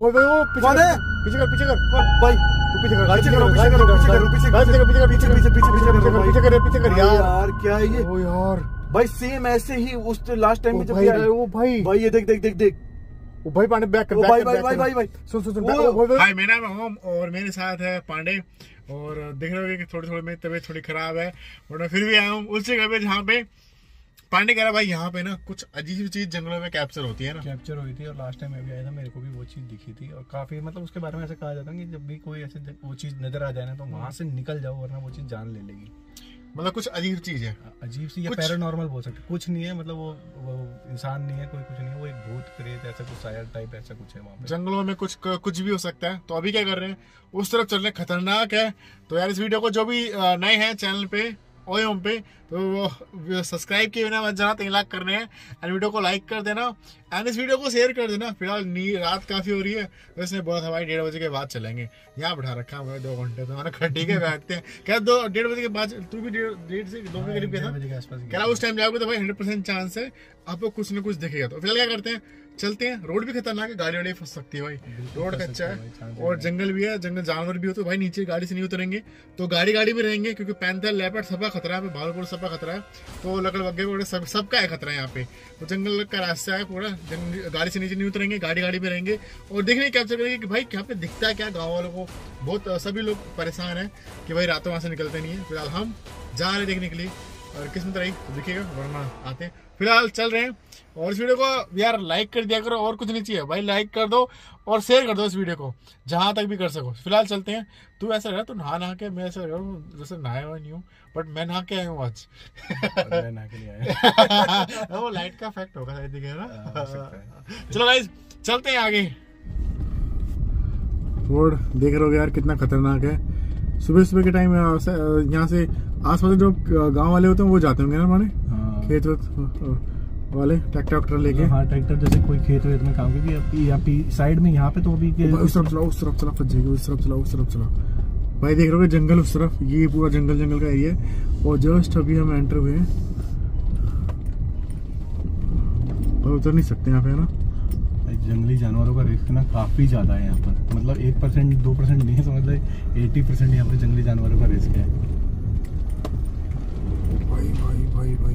ओए पीछे कौन कर, है? पीछे कर पीछे कर भाई तू पीछे कर गाड़ी पीछे पीछे करो, कर पीछे करो, पीछे करो, पीछे करो, पीछे कर पीछे कर पीछे पीछे, पीछे, पीछे, पीछे कर पीछे कर पीछे कर भाई यार यार क्या है ये ओ यार भाई सेम ऐसे ही उस लास्ट टाइम में जब भाई ओ भाई भाई ये देख देख देख देख ओ भाई पांडे बैक कर भाई कर, भाई भाई कर। भाई भाई सुन सुन सुन हाय मेरा नाम है होम और मेरे साथ है पांडे और देख रहे हो कि थोड़ी थोड़ी मेरी तबीयत थोड़ी खराब है और मैं फिर भी आया हूँ उस जगह पे जहाँ पे पांडे कह रहा भाई यहाँ पे ना कुछ अजीब चीज़ जंगलों में कैप्चर होती है ना। कैप्चर हुई थी और लास्ट टाइम मैं भी आया था मेरे को भी वो चीज़ दिखी थी। और काफ़ी मतलब उसके बारे में ऐसा कहा जाता है कि जब भी कोई ऐसे वो चीज़ नज़र आ जाए ना तो वहाँ से निकल जाओ वरना वो चीज़ जान ले लेगी। मतलब कुछ अजीब चीज़ है। अजीब सी या पैरानॉर्मल बोल सकते कुछ नहीं है मतलब वो वो इंसान नहीं है कोई कुछ नहीं है वो एक भूत प्रेत ऐसा कुछ सायर टाइप ऐसा कुछ है वहाँ पे। जंगलों में कुछ कुछ भी हो सकता है। तो अभी क्या कर रहे हैं? उस तरफ़ चल रहे खतरनाक है। तो यार इस वीडियो को जो भी नए हैं चैनल पे ओम पे। तो सब्सक्राइब किए बिना मत जाना तीन लाख करने हैं। एंड वीडियो को लाइक कर देना। एंड इस वीडियो को शेयर कर देना। फ़िलहाल नी- रात काफ़ी हो रही है। तो बोला था भाई डेढ़ बजे के बाद चलेंगे। यहाँ बैठा रखा है दो घंटे तो। मैंने कहा ठीक है बैठते हैं। क्या दो डेढ़ बजे के बाद तू भी डेढ़ से दो बजे के करीब था। आसपास रहा उस टाइम जाओगे तो भाई हंड्रेड परसेंट चांस है आपको कुछ ना कुछ दिखेगा। तो फ़िलहाल क्या करते हैं? चलते हैं। रोड भी खतरनाक है गाड़ी वाड़ी फंस सकती है भाई। रोड कच्चा है और जंगल भी है जंगल जानवर भी हो तो भाई नीचे गाड़ी से नहीं उतरेंगे। तो गाड़ी गाड़ी में रहेंगे क्योंकि पैंथर लेपर्ड सबका खतरा है भागलपुर सबका खतरा है। तो लकड़ बग्गे वगैरह सब सबका है खतरा है यहाँ पे। तो जंगल का रास्ता है पूरा गाड़ी से नीचे नहीं उतरेंगे गाड़ी गाड़ी में रहेंगे। और देखने कैप्चर करेंगे कि भाई यहाँ पे दिखता है क्या गाँव वालों को बहुत सभी लोग परेशान है कि भाई रातों वहाँ से निकलते नहीं है। फ़िलहाल हम जा रहे हैं देखने के लिए। और किस्मत रही तो दिखेगा वरना आते। हैं फ़िलहाल चल रहे हैं। और इस वीडियो को यार लाइक कर दिया करो और कुछ नहीं चाहिए। भाई लाइक कर दो और शेयर कर दो इस वीडियो को जहाँ तक भी कर सको। फ़िलहाल चलते हैं। तू ऐसा रहा तू नहा नहा के मैं ऐसा रहा हूँ जैसे नहाया हुआ नहीं हूँ बट मैं नहा के आया हूँ आज। मैं नहा के लिए आया। वो लाइट का इफ़ेक्ट होगा शायद दिखेगा हाँ, हो ना चलो गाइज़ चलते हैं आगे। रोड देख रहे हो यार कितना खतरनाक है। सुबह सुबह के टाइम यहाँ से आस पास जो गाँव वाले होते हैं वो जाते होंगे ना हमारे? हाँ। खेत वेत वाले ट्रैक्टर वैक्टर लेके? हाँ ट्रैक्टर जैसे कोई खेत वेत में काम क्योंकि अभी साइड में यहाँ पे तो अभी उस तरफ़ चलाओ उस तरफ़ चला फंस जाएगी उस तरफ़ चलाओ उस तरफ़ चलाओ। भाई देख रहे हो जंगल उस तरफ़ ये पूरा जंगल जंगल का एरिया है। और जस्ट अभी हम एंटर हुए हैं। पर उतर नहीं सकते यहाँ पे है ना? जंगली जानवरों का रिस्क ना काफ़ी ज़्यादा है यहाँ पर। मतलब एक परसेंट दो परसेंट नहीं है समझ लो एटी परसेंट यहाँ पे जंगली जानवरों का रिस्क है। भाई भाई भाई भाई।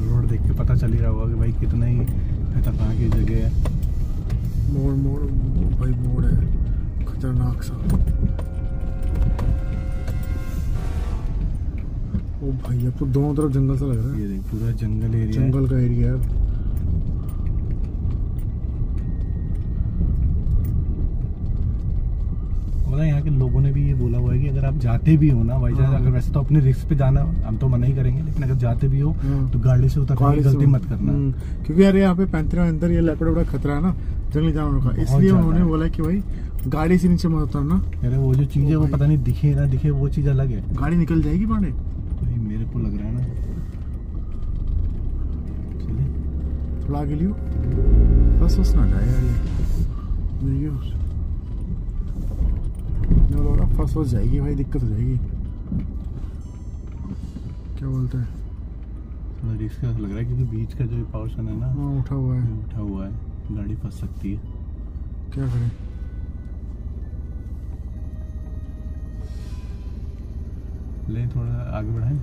रोड देख के पता चल ही रहा होगा कि भाई कितना ही खतरनाक ये जगह है। मोड़ मोड़ भाई मोड़ है। खतरनाक सा। ओ भाई अब तो दोनों तरफ़ जंगल सा लग रहा है। ये देख पूरा जंगल एरिया जंगल का एरिया है। मतलब यहाँ के लोगों ने भी ये बोला हुआ है कि अगर आप जाते भी हो ना भाई हाँ। अगर वैसे तो अपने रिस्क पे जाना हम तो मना ही करेंगे लेकिन अगर जाते भी हो हाँ। तो गाड़ी से उतरने की गलती मत करना। हम्म, क्योंकि यार यहाँ पे पैंतरा अंदर ये लेपर्ड बड़ा खतरा है ना जंगली जानवरों का। इसलिए उन्होंने बोला कि भाई गाड़ी से नीचे मत उतरना। अरे वो जो चीज़ है वो पता नहीं दिखे ना दिखे वो चीज़ अलग है। गाड़ी निकल जाएगी भाई मेरे को लग रहा है ना। चलिए थोड़ा आगे लियो। बस बस ना जाए यार ये। फंस फंस जाएगी भाई दिक्कत हो जाएगी। क्या बोलते हैं? थोड़ा रिस्क लग रहा है क्योंकि बीच का जो पोर्शन है ना हाँ उठा हुआ है। उठा हुआ है। गाड़ी फंस सकती है। क्या करें? ले थोड़ा आगे बढ़ाएँ।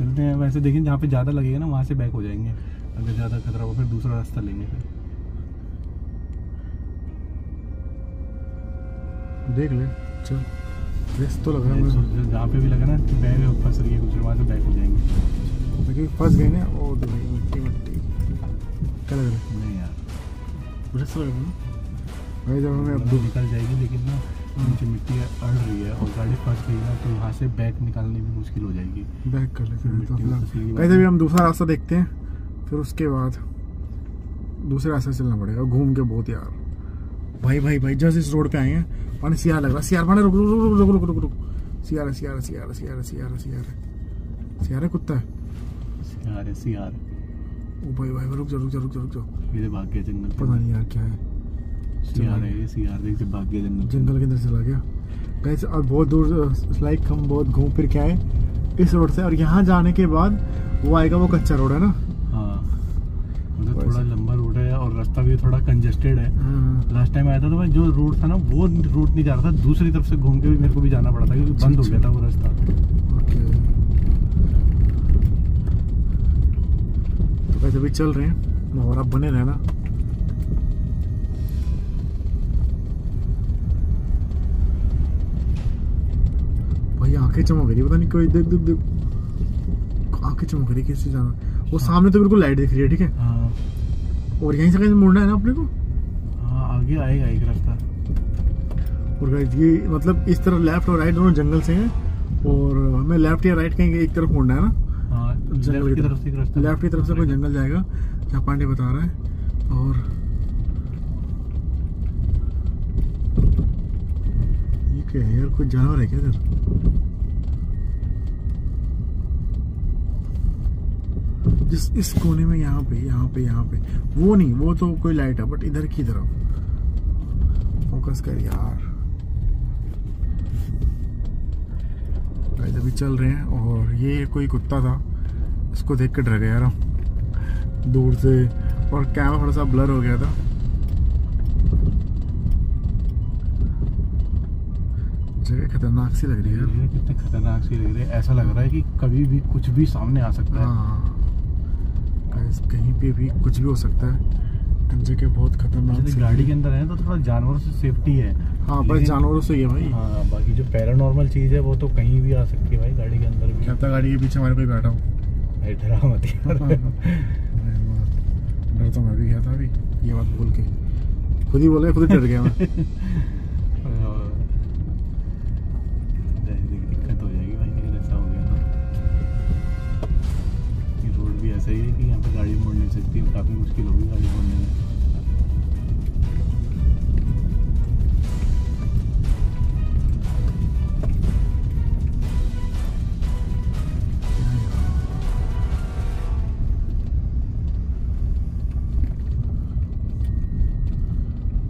चलते हैं। वैसे देखिए जहाँ पे ज़्यादा लगेगा ना वहाँ से बैक हो जाएँगे। अगर ज़्यादा खतरा हो फिर दूसरा रास्ता लेंगे फिर। देख ले चल। रिस्क तो लग रहा है जहाँ पे भी लगा ना कि बैग फंस रही है कुछ वहाँ से बैक हो जाएँगे। लेकिन फंस गए ना तो भाई मिट्टी मिट्टी क्या लग रहा है? नहीं यार। रिस्क लग रहा है ना? भाई जब हमें अब निकल जाएगी लेकिन ना नीचे मिट्टी अड़ रही है और गाड़ी फंस गई ना तो यहाँ से बैक निकालनी भी मुश्किल हो जाएगी। बैक कर लेते हैं तो भी हम दूसरा रास्ता देखते हैं फिर उसके बाद दूसरे रास्ते चलना पड़ेगा घूम के बहुत यार। भाई भाई भाई जस्ट इस रोड पे आए हैं पानी सियार लग रहा है सियार पानी रुक रुक रुक रुक रुक रुक रुक। सियार सियार सियार सियार सियार सियार सियार है कुत्ता है। यार ऐसी यार ओ भाई भाई रुक जा रुक जा रुक जा रुक जा मेरे भाग गया जंगल पता नहीं यार क्या है। जंगल जंगल के अंदर चला गया। गाइस अब बहुत दूर लाइक हम बहुत घूम फिर के आए इस रोड से। और यहाँ जाने के बाद वो आएगा वो कच्चा रोड है ना? हाँ। मतलब थोड़ा लंबा रूट है और रास्ता भी थोड़ा कंजेस्टेड है। हाँ, लास्ट टाइम आया था तो मैं जो रूट था ना वो रूट नहीं जा रहा था। दूसरी तरफ़ से घूम के भी मेरे को भी जाना पड़ा था क्योंकि बंद हो गया था वो रास्ता। तो वैसे भी चल रहे हैं। और आप बने रहना। आँखें चमक रही है, पता नहीं कोई देख देख देख आँखें चमक रही है, किसी जाना वो सामने तो बिल्कुल लाइट दिख रही है ठीक है? हाँ। और यहीं से कहीं मुड़ना है ना अपने को? हाँ आगे आएगा एक रास्ता। और ये मतलब इस तरफ़ लेफ़्ट और राइट दोनों जंगल से हैं और हमें लेफ़्ट या राइट कहीं एक तरफ़ मुड़ना है ना? हाँ जंगल की तरफ़। से लेफ़्ट की तरफ़ से कोई जंगल जाएगा जहाँ पांडे बता रहा है और ये क्या है यार कोई जानवर है क्या इधर? जिस इस कोने में यहाँ पे यहाँ पे यहाँ पे। वो नहीं वो तो कोई लाइट है बट इधर की तरफ़। फोकस कर यार। गाइस अभी चल रहे हैं और ये कोई कुत्ता था। इसको देख के डर गया यार दूर से। और कैमरा थोड़ा सा ब्लर हो गया था। जगह खतरनाक सी लग रही है। कितने खतरनाक सी लग रही है। ऐसा लग रहा है कि कभी भी कुछ भी सामने आ सकता है। हाँ। गाइस कहीं पे भी कुछ भी हो सकता है। जगह बहुत खतरनाक गाड़ी के अंदर है तो थोड़ा जानवरों से सेफ्टी है। हाँ बस जानवरों से ही है भाई। हाँ बाकी जो पैरानॉर्मल चीज़ है वो तो कहीं भी आ सकती है भाई गाड़ी के अंदर भी। क्या गाड़ी के पीछे हमारे कोई बैठा हो। डरा मत डर तो मैं भी गया था अभी ये बात बोल के। खुद ही बोले खुद ही डर गया मैं। सकती काफ़ी मुश्किल होगी गाड़ी मोड़ने में।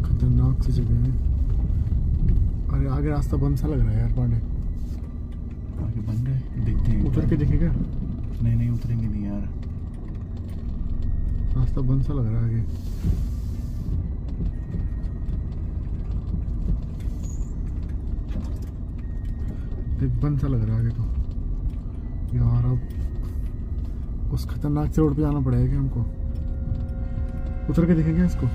खतरनाक सी जगह है। अरे आगे रास्ता बंद सा लग रहा है यार पांडे आगे बन रहे देखते हैं उतर के देखेगा? नहीं नहीं उतरेंगे नहीं यार। रास्ता बंद सा लग रहा है आगे। देख बंद सा लग रहा है आगे तो। यार अब उस खतरनाक से रोड पे जाना पड़ेगा क्या हमको? उतर के देखेंगे इसको?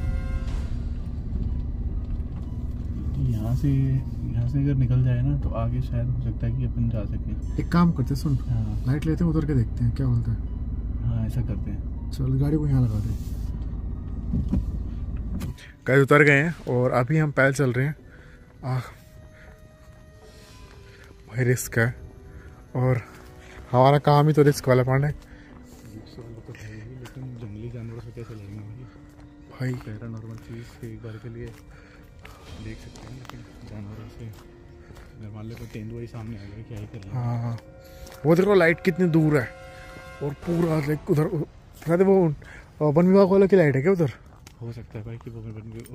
यहाँ से यहाँ से अगर निकल जाए ना तो आगे शायद हो सकता है कि अपन जा सके। एक काम करते हैं, सुन। हाँ। लाइट लेते हैं उतर के देखते हैं क्या बोलते हैं। हाँ ऐसा करते हैं। चल गाड़ी को यहाँ लगा दे। गाइस उतर गए हैं और अभी हम पैदल चल रहे हैं। आह भाई रिस्क है। और हमारा काम ही तो रिस्क वाला पांडे। लेकिन जंगली जानवरों से कैसे लड़ेंगे भाई भाई पैरानॉर्मल चीज़ एक बार के लिए देख सकते हैं लेकिन जानवरों से मान लो तेंदुआ ही सामने आ गया क्या ही कर हाँ। हाँ वो देखो लाइट कितनी दूर है। और पूरा लाइक उधर है वो वन विभाग वालों की लाइट है क्या उधर? हो सकता है भाई कि वो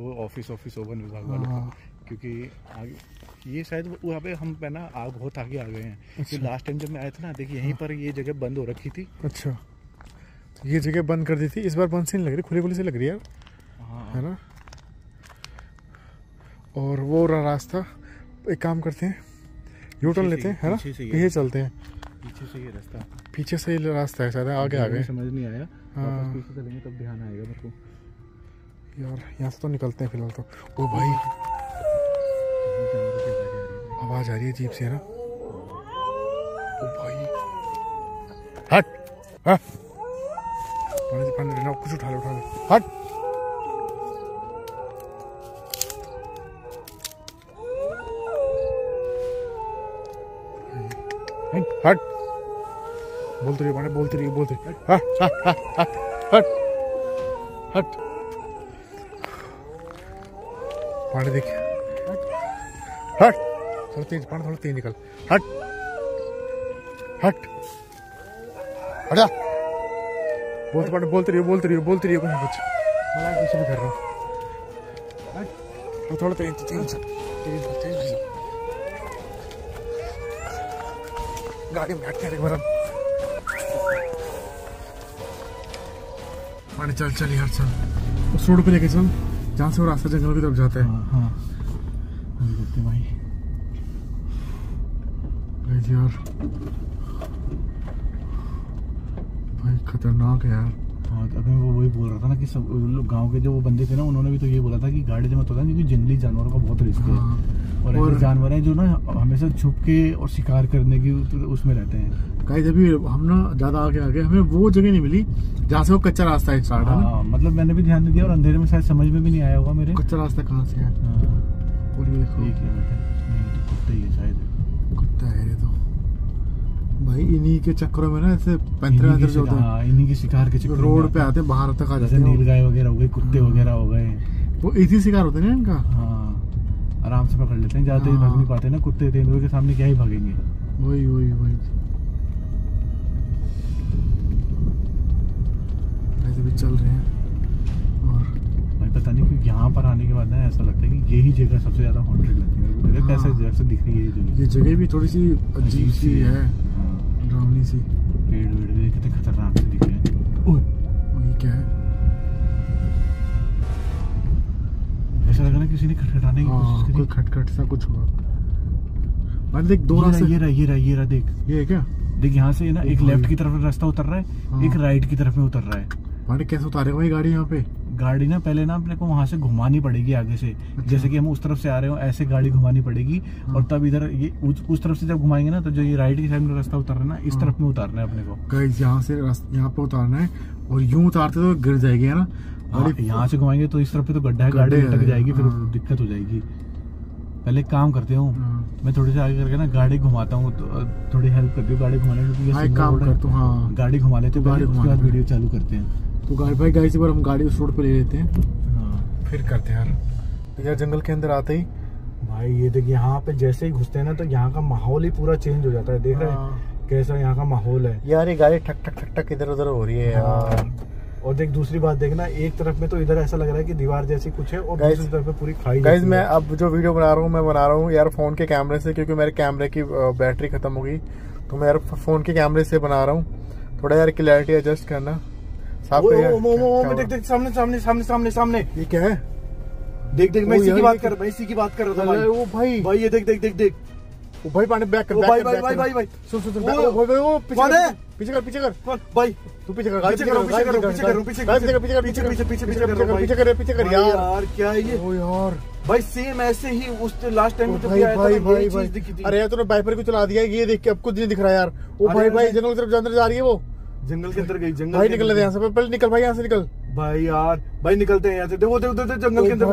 वो ऑफ़िस ऑफ़िस हो वन विभाग वालों। हाँ। क्योंकि आगे ये शायद वहाँ पे हम पे ना आग बहुत आगे आ गए हैं। अच्छा। लास्ट टाइम जब मैं आया था ना देखिए यहीं पर ये जगह बंद हो रखी थी। अच्छा। तो ये जगह बंद कर दी थी। इस बार बंद से नहीं लग रही खुली खुली से लग रही है हाँ। है ना? और वो रास्ता एक काम करते हैं यू टर्न लेते हैं ही- ना? पीछे है। चलते हैं। पीछे से ये रास्ता। पीछे से ही रास्ता है शायद आगे आ गए समझ नहीं आया। हाँ। पीछे चलेंगे तब ध्यान आएगा मेरे को। यार यहाँ से तो निकलते हैं फ़िलहाल तो। ओ भाई। आवाज़ आ रही है। है अजीब सी है ना? ओ भाई। हट! हट पानी पानी लेना कुछ उठा ले उठा ले। हट! हट! बोलते रहिए पानी बोलते रहिए बोलते हट हट हट हट हट पानी देखिए हट थोड़ा तेज पानी थोड़ा तेज निकल हट हट हट बोलते पानी बोलते रहिए बोलते रहिए बोलते रहिए कुछ कुछ मैं कुछ भी कर रहा हूँ थोड़ा तेज तेज तेज तेज गाड़ी में बैठ के एक बार माने चल चल यार चल। उस रोड पे लेके चल जहाँ से वो रास्ता जंगल की तरफ़ जाता है। हाँ हाँ। हैं भाई यार। भाई खतरनाक है यार। हाँ तो अभी वो वही बोल रहा था ना कि सब लोग गाँव के जो वो बंदे थे ना उन्होंने भी तो ये बोला था कि गाड़ी से मत होता क्योंकि जंगली जानवरों का बहुत रिस्क है। हाँ। और और- जानवर हैं जो ना हमेशा छुप के और शिकार करने की उस- उसमें रहते हैं। गाइस अभी हम ना ज़्यादा आगे आगे हमें वो जगह नहीं मिली जहाँ से वो कच्चा रास्ता है स्टार्ट है हाँ मतलब मैंने भी ध्यान नहीं दिया और अंधेरे में शायद समझ में भी नहीं आया होगा मेरे। कच्चा रास्ता कहाँ से है? हाँ, और ये देखो ये क्या बेटा नहीं तो कुत्ता ही है शायद। कुत्ता है ये तो। भाई इन्हीं के चक्करों में ना ऐसे पैंतरे इन्हीं वैंतरे जो होते शिकार- हैं इन्हीं की शिकार के चक्कर रोड पे आते हैं बाहर तक आ जाते हैं। नील गाय वगैरह हो गई कुत्ते। वगैरह हो गए। वो इसी शिकार होते हैं ना इनका? हाँ आराम से पकड़ लेते हैं। ज़्यादा तेज हाँ। भाग नहीं पाते ना कुत्ते तेंदुए के सामने क्या ही भागेंगे। वही वही वही। ऐसे भी चल रहे हैं। और भाई पता नहीं क्यों यहाँ पर आने के बाद ना ऐसा लगता है कि यही जगह सबसे ज़्यादा हॉन्टेड लगती है। को देखा कैसे हाँ। जैसे दिख रही है ये जगह। ये जगह भी थोड़ी सी अजीब सी है। हाँ, डरावनी सी। पेड़ वेड़ भी कितने खतरनाक से दिख रहे हैं। ओए, वही क्या है? ऐसा लग रहा है किसी ने खटखटाने की हाँ कोशिश कोई खटखट सा कुछ हुआ। मैंने देख दो रास्ते ये रहा ये रहा ये रहा देख। ये है क्या? देख यहाँ से ना एक लेफ़्ट की तरफ़ रास्ता उतर रहा है हाँ। एक राइट की तरफ़ में उतर रहा है। मैंने कैसे उतारेगा भाई गाड़ी यहाँ पे गाड़ी ना पहले ना अपने को वहाँ से घुमानी पड़ेगी आगे से अच्छा। जैसे कि हम उस तरफ़ से आ रहे हो ऐसे गाड़ी घुमानी पड़ेगी हाँ। और तब इधर ये उस, उस तरफ़ से जब घुमाएँगे ना तो जो ये राइट की साइड में रास्ता उतर रहा है ना इस हाँ। तरफ़ में उतारना है अपने को गाइस यहाँ से यहाँ पे उतारना है और यूँ उतारते तो गिर जाएगी है ना हाँ, यहाँ से घुमाएँगे तो इस तरफ़ पे तो गड्ढा है गाड़ी अटक जाएगी फिर हाँ। दिक्कत हो जाएगी पहले काम करते हूँ हाँ। मैं थोड़ी सी आगे करके ना गाड़ी घुमाता हूँ तो थोड़ी हेल्प करती हूँ गाड़ी घुमाने में, क्योंकि। गाड़ी घुमा लेते हैं उसके बाद वीडियो चालू करते हैं तो गाड़ी भाई गाड़ी से बार हम गाड़ी उस रोड पे ले लेते हैं। हाँ फिर करते हैं यार। तो यार जंगल के अंदर आते ही भाई ये देख यहाँ पे जैसे ही घुसते हैं ना तो यहाँ का माहौल ही पूरा चेंज हो जाता है। देख रहे हाँ। हैं। कैसा यहाँ का माहौल है। यार ये गाड़ी ठक ठक ठक ठक इधर उधर हो रही है यार। और देख दूसरी बात देखना एक तरफ़ में तो इधर ऐसा लग रहा है कि दीवार जैसी कुछ है और दूसरी तरफ़ में पूरी खाई गाइज़ मैं अब जो वीडियो बना रहा हूँ मैं बना रहा हूँ यार फ़ोन के कैमरे से क्योंकि मेरे कैमरे की बैटरी खत्म हो गई। तो मैं यार फ़ोन के कैमरे से बना रहा हूँ। थोड़ा यार क्लैरिटी एडजस्ट करना। साफ़ ओ, कर ओ, यार, ओ, ओ, ओ, क्या मैं देख देख सामने सामने सामने सामने सामने। ये क्या है? देख देख मैं इसी की बात कर मैं इसी की बात कर रहा था अरे भाई। वो भाई। भाई ये देख देख देख देख। वो भाई पानी बैक कर भाई भाई भाई भाई भाई। सुन सुन सुन ओ, back- ओ भाई भाई ओ पीछे कर, पीछे कर पीछे कर। भाई तू पीछे कर पीछे करो पीछे करो पीछे करो पीछे कर पीछे कर पीछे पीछे पीछे पीछे कर पीछे कर पीछे कर यार। यार क्या है ये? ओ यार। भाई सेम ऐसे ही उस लास्ट टाइम में भाई भी आया था भाई भाई भाई चीज़ दिखी थी। अरे यार तूने वाइपर क्यों चला दिया ये देख के अब कुछ नहीं दिख रहा यार। अरे भाई भाई की तरफ़ अंदर जा रही है वो। जंगल के अंदर गई जंगल भाई निकल यहाँ से पहले निकल भाई यहाँ से निकल। भाई यार भाई निकलते हैं यहाँ से। देखो देखो देखो जंगल के अंदर।